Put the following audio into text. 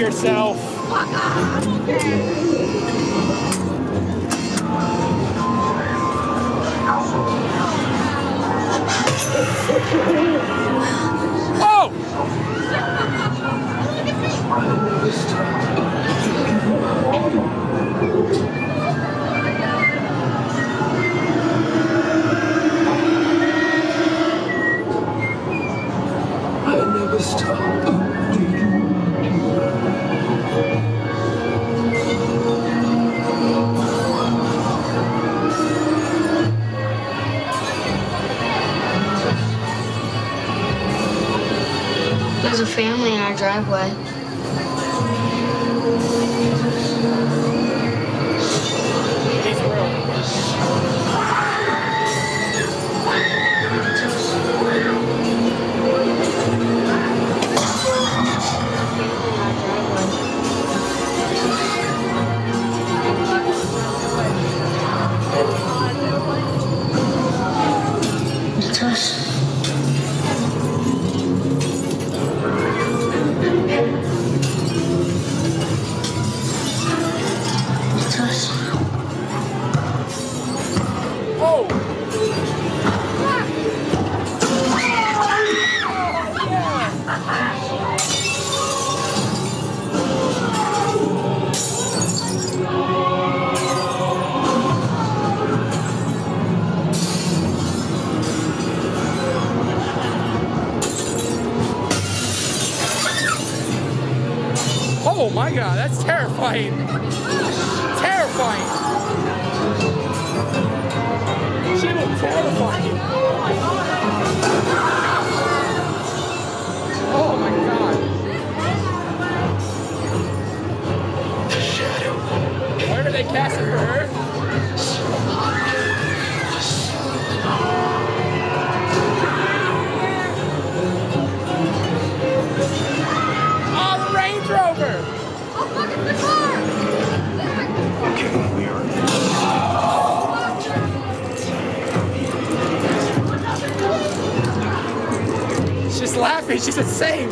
Yourself. Oh! Family in our driveway. He's real. Oh! My god, that's terrifying. Terrifying. Are they casting for her? Oh, the Range Rover! She's laughing. She's insane.